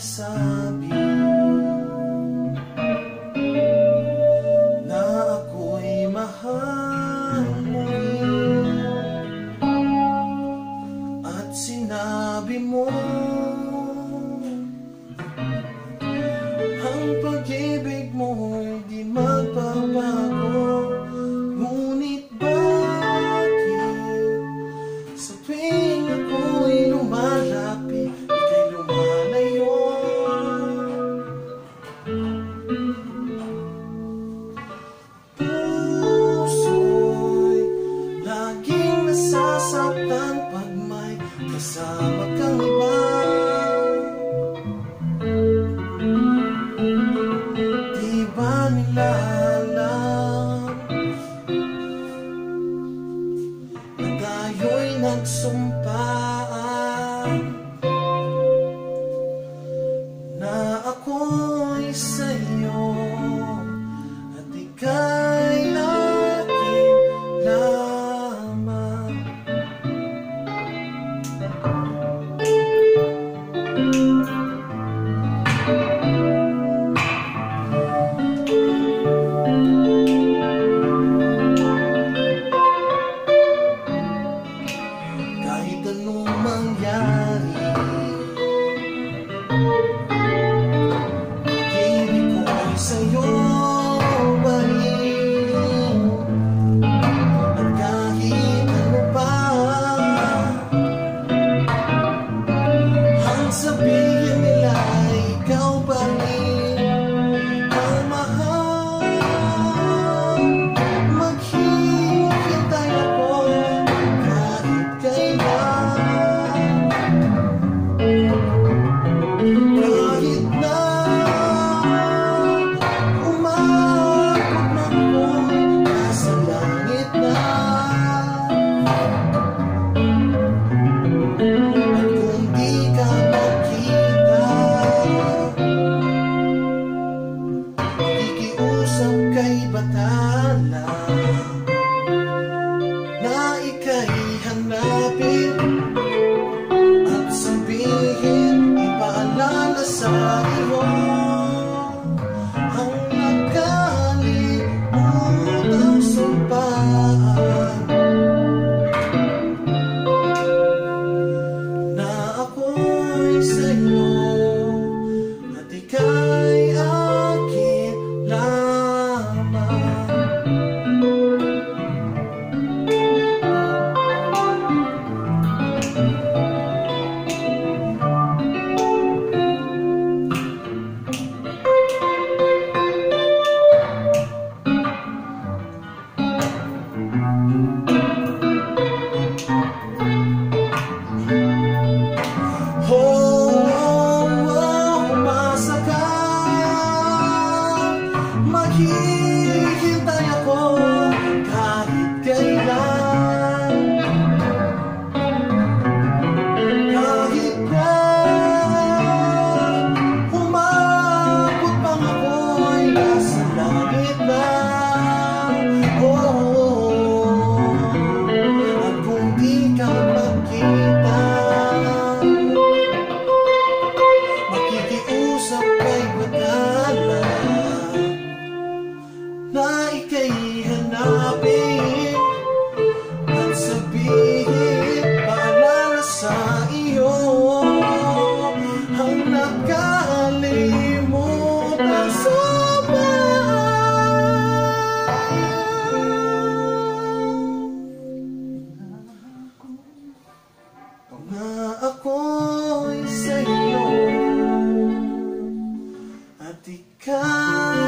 sun. alam Na tayo'y nagsumpaan. Sa lumang. sa iyo. Ang nakalimot na sama na ako'y sa iyo. At ikaw